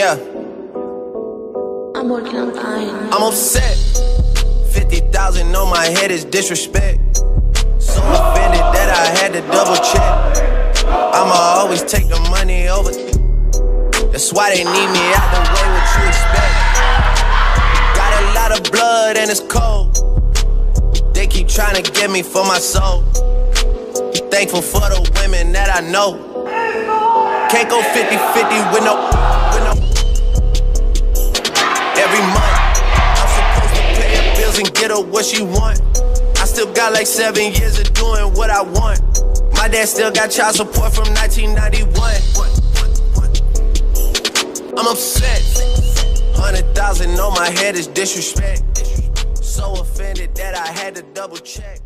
Yeah. I'm working on. I'm upset. 50,000 on my head is disrespect. So offended that I had to double check. I'ma always take the money over. That's why they need me out the way what you expect. Got a lot of blood and it's cold. They keep trying to get me for my soul. Thankful for the women that I know. Can't go 50 50 with no. Her what she want. I still got like seven years of doing what I want. My dad still got child support from 1991. I'm upset. Hundred thousand on my head is disrespect. So offended that I had to double check.